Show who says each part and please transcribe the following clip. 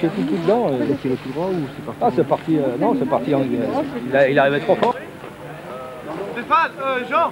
Speaker 1: j'ai tout, tout dedans. euh.
Speaker 2: T'as tiré tout droit ou c'est parti
Speaker 1: Ah, c'est parti. euh, non, c'est parti. en- il, a- il arrivait trop fort.
Speaker 3: Stéphane, euh, Jean